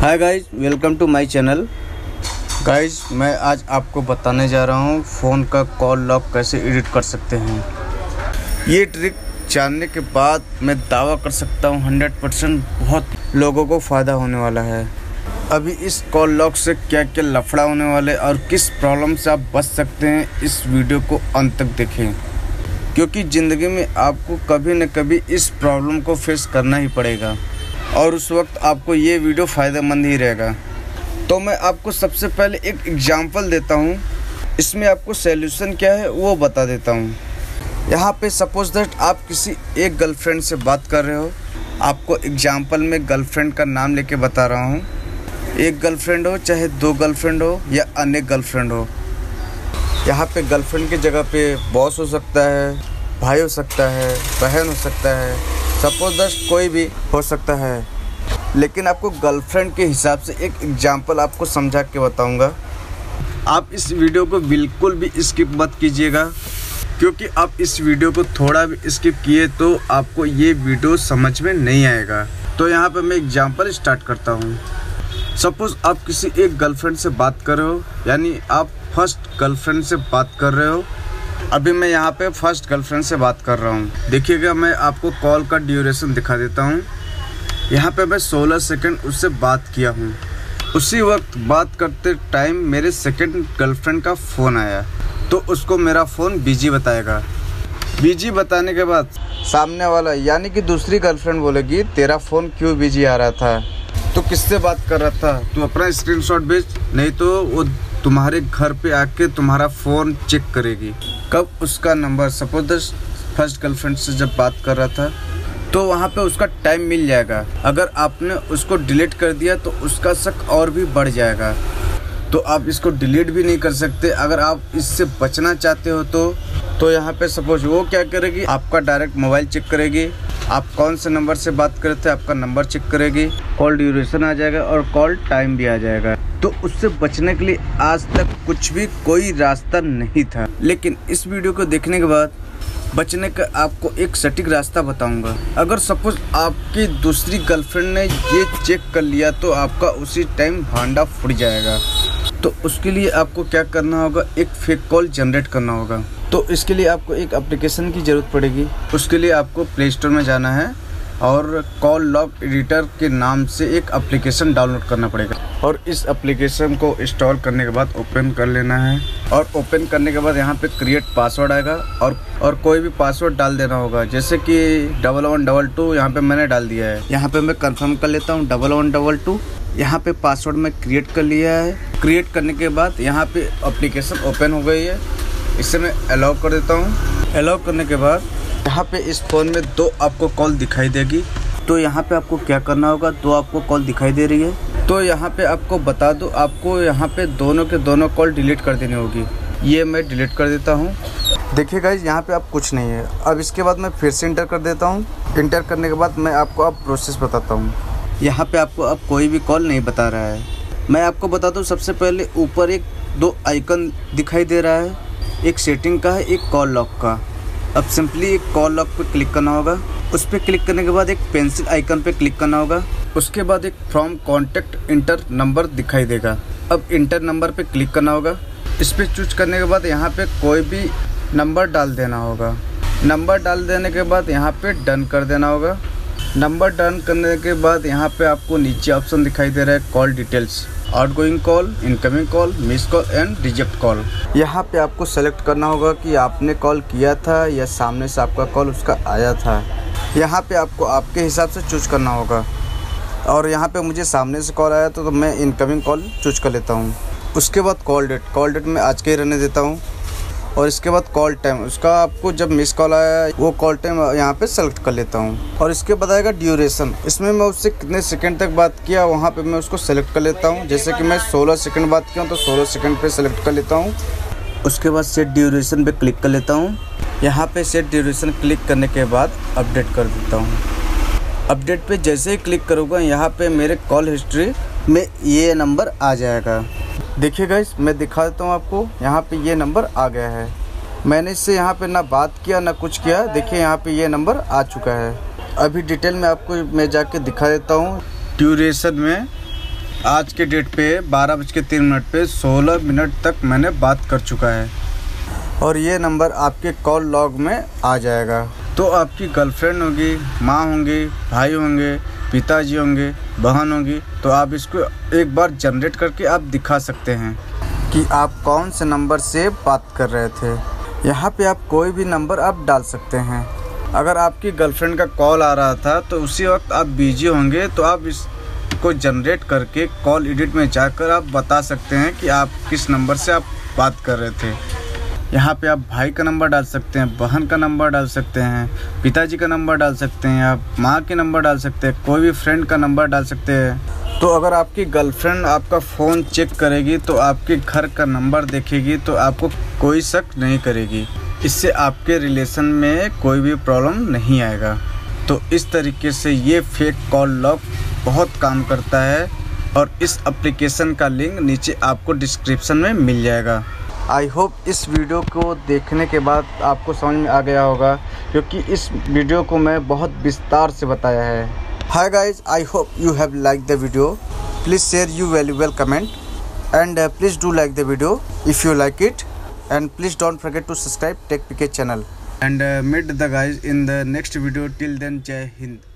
Hi guys welcome to my channel guys मैं आज आपको बताने जा रहा हूँ फ़ोन का कॉल लॉक कैसे एडिट कर सकते हैं। ये ट्रिक जानने के बाद मैं दावा कर सकता हूँ हंड्रेड परसेंट बहुत लोगों को फ़ायदा होने वाला है। अभी इस कॉल लॉक से क्या क्या लफड़ा होने वाले और किस प्रॉब्लम से आप बच सकते हैं, इस वीडियो को अंत तक देखें। क्योंकि ज़िंदगी में आपको कभी न कभी इस प्रॉब्लम को फेस करना ही पड़ेगा। और उस वक्त आपको ये वीडियो फ़ायदेमंद ही रहेगा। तो मैं आपको सबसे पहले एक एग्जांपल देता हूँ। इसमें आपको सैल्यूशन क्या है, वो बता देता हूँ। यहाँ पे सपोज़ दैट आप किसी एक गर्लफ्रेंड से बात कर रहे हो। आपको एग्जांपल में गर्लफ्रेंड का नाम लेके बता रहा हूँ। एक गर्लफ्रेंड हो, चाहे दो गर्लफ्रेंड हो या अनेक गर्लफ्रेंड हो। यहाँ पे गर्लफ्रेंड की जगह पे बॉस हो सकता है, भाई हो सकता है, बहन हो सकता है। सपोज़ दस कोई भी हो सकता है। लेकिन आपको गर्लफ्रेंड के हिसाब से एक एग्जांपल आपको समझा के बताऊँगा। आप इस वीडियो को बिल्कुल भी स्किप मत कीजिएगा। क्योंकि आप इस वीडियो को थोड़ा भी स्किप किए तो आपको ये वीडियो समझ में नहीं आएगा। तो यहाँ पर मैं एग्ज़ाम्पल स्टार्ट करता हूँ। सपोज़ आप किसी एक गर्लफ्रेंड से बात कर रहे हो, यानी आप फ़र्स्ट गर्लफ्रेंड से बात कर रहे हो। अभी मैं यहाँ पे फ़र्स्ट गर्लफ्रेंड से बात कर रहा हूँ। देखिएगा, मैं आपको कॉल का ड्यूरेशन दिखा देता हूँ। यहाँ पे मैं 16 सेकंड उससे बात किया हूँ। उसी वक्त बात करते टाइम मेरे सेकंड गर्लफ्रेंड का फ़ोन आया। तो उसको मेरा फ़ोन बिज़ी बताएगा। बिज़ी बताने के बाद सामने वाला, यानी कि दूसरी गर्लफ्रेंड बोलेगी, तेरा फ़ोन क्यों बिज़ी आ रहा था? तो किससे बात कर रहा था? तू अपना स्क्रीनशॉट भेज, नहीं तो वो तुम्हारे घर पे आके तुम्हारा फ़ोन चेक करेगी। कब उसका नंबर सपोज़ फ़र्स्ट गर्लफ्रेंड से जब बात कर रहा था तो वहाँ पे उसका टाइम मिल जाएगा। अगर आपने उसको डिलीट कर दिया तो उसका शक और भी बढ़ जाएगा। तो आप इसको डिलीट भी नहीं कर सकते। अगर आप इससे बचना चाहते हो तो तो यहाँ पे सपोज़ वो क्या करेगी? आपका डायरेक्ट मोबाइल चेक करेगी। आप कौन से नंबर से बात कर रहे थे, आपका नंबर चेक करेगी। कॉल ड्यूरेशन आ जाएगा और कॉल टाइम भी आ जाएगा। तो उससे बचने के लिए आज तक कुछ भी कोई रास्ता नहीं था। लेकिन इस वीडियो को देखने के बाद बचने का आपको एक सटीक रास्ता बताऊँगा। अगर सपोज़ आपकी दूसरी गर्लफ्रेंड ने ये चेक कर लिया तो आपका उसी टाइम भांडा फुट जाएगा। तो उसके लिए आपको क्या करना होगा? एक फेक कॉल जनरेट करना होगा। तो इसके लिए आपको एक एप्लीकेशन की ज़रूरत पड़ेगी। उसके लिए आपको प्ले स्टोर में जाना है। और कॉल लॉग एडिटर के नाम से एक एप्लीकेशन डाउनलोड करना पड़ेगा। और इस एप्लीकेशन को इंस्टॉल करने के बाद ओपन कर लेना है। और ओपन करने के बाद यहाँ पे क्रिएट पासवर्ड आएगा और और कोई भी पासवर्ड डाल देना होगा। जैसे कि डबल वन डबल टू यहाँ पे मैंने डाल दिया है। यहाँ पे मैं कंफर्म कर लेता हूँ डबल वन डबल टू यहाँ पे पासवर्ड मैं क्रिएट कर लिया है। क्रिएट करने के बाद यहाँ पे एप्लीकेशन ओपन हो गई है। इसे मैं अलाउ कर देता हूँ। अलाउ करने के बाद यहाँ पे इस फ़ोन में दो आपको कॉल दिखाई देगी। तो यहाँ पे आपको क्या करना होगा? दो आपको कॉल दिखाई दे रही है। तो यहाँ पे आपको बता दो, आपको यहाँ पे दोनों के दोनों कॉल डिलीट कर देनी होगी। ये मैं डिलीट कर देता हूँ। देखिए गाइज़ यहाँ पे आप कुछ नहीं है। अब इसके बाद मैं फिर से इंटर कर देता हूँ। इंटर करने के बाद मैं आपको अब प्रोसेस बताता हूँ। यहाँ पे आपको अब कोई भी कॉल नहीं बता रहा है। मैं आपको बता दूँ सबसे पहले ऊपर एक दो आइकन दिखाई दे रहा है। एक सेटिंग का है, एक कॉल लॉक का। अब सिंपली एक कॉल लॉक पे क्लिक करना होगा। उस पर क्लिक करने के बाद एक पेंसिल आइकन पे क्लिक करना होगा। उसके बाद एक फ्रॉम कॉन्टेक्ट इंटर नंबर दिखाई देगा। अब इंटर नंबर पे क्लिक करना होगा। इस पर चूज़ करने के बाद यहाँ पे कोई भी नंबर डाल देना होगा। नंबर डाल देने के बाद यहाँ पे डन कर देना होगा। नंबर डन करने के बाद यहाँ पे आपको नीचे ऑप्शन दिखाई दे रहा है call details outgoing call incoming call miss call and reject call यहाँ पे आपको सेलेक्ट करना होगा कि आपने कॉल किया था या सामने से आपका कॉल उसका आया था। यहाँ पे आपको आपके हिसाब से चूज़ करना होगा। और यहाँ पे मुझे सामने से कॉल आया तो, तो मैं इनकमिंग कॉल चूज़ कर लेता हूँ। उसके बाद कॉल डेट कॉल डेट में आज के ही रहने देता हूँ। और इसके बाद कॉल टाइम उसका आपको जब मिस कॉल आया, वो कॉल टाइम यहाँ पे सेलेक्ट कर लेता हूँ। और इसके बाद आएगा ड्यूरेशन इसमें मैं उससे कितने सेकंड तक बात किया, वहाँ पे मैं उसको सेलेक्ट कर लेता हूँ। जैसे कि मैं 16 सेकंड बात किया तो 16 सेकंड पे सेलेक्ट कर लेता हूँ। उसके बाद सेट ड्यूरेशन पे क्लिक कर लेता हूँ। यहाँ पे सेट ड्यूरेशन क्लिक करने के बाद अपडेट कर देता हूँ। अपडेट पे जैसे ही क्लिक करूँगा, यहाँ पे मेरे कॉल हिस्ट्री में ये नंबर आ जाएगा। देखिए गाइस मैं दिखा देता हूँ आपको, यहाँ पे ये नंबर आ गया है। मैंने इससे यहाँ पे ना बात किया, ना कुछ किया, देखिए यहाँ पे ये नंबर आ चुका है। अभी डिटेल में आपको मैं जाके दिखा देता हूँ। ड्यूरेशन में आज के डेट पे बारह बज के तीन मिनट पे सोलह मिनट तक मैंने बात कर चुका है। और ये नंबर आपके कॉल लॉग में आ जाएगा। तो आपकी गर्लफ्रेंड होगी, माँ होंगी, भाई होंगे पिताजी होंगे, बहन होंगी तो आप इसको एक बार जनरेट करके आप दिखा सकते हैं कि आप कौन से नंबर से बात कर रहे थे। यहाँ पे आप कोई भी नंबर आप डाल सकते हैं। अगर आपकी गर्लफ्रेंड का कॉल आ रहा था तो उसी वक्त आप बिज़ी होंगे तो आप इसको जनरेट करके कॉल एडिट में जाकर आप बता सकते हैं कि आप किस नंबर से आप बात कर रहे थे। यहाँ पे आप भाई का नंबर डाल सकते हैं, बहन का नंबर डाल सकते हैं, पिताजी का नंबर डाल सकते हैं, आप माँ के नंबर डाल सकते हैं, कोई भी फ्रेंड का नंबर डाल सकते हैं। तो अगर आपकी गर्लफ्रेंड आपका फ़ोन चेक करेगी तो आपके घर का नंबर देखेगी तो आपको कोई शक नहीं करेगी। इससे आपके रिलेशन में कोई भी प्रॉब्लम नहीं आएगा। तो इस तरीके से ये फेक कॉल लॉक बहुत काम करता है और इस एप्लीकेशन का लिंक नीचे आपको डिस्क्रिप्शन में मिल जाएगा। आई होप इस वीडियो को देखने के बाद आपको समझ में आ गया होगा क्योंकि इस वीडियो को मैं बहुत विस्तार से बताया है। Hi guys I hope you have like the video please share you valuable comment and please do like the video if you like it and please don't forget to subscribe tech pk and uh, meet the guys in the next video. Till then jai hind.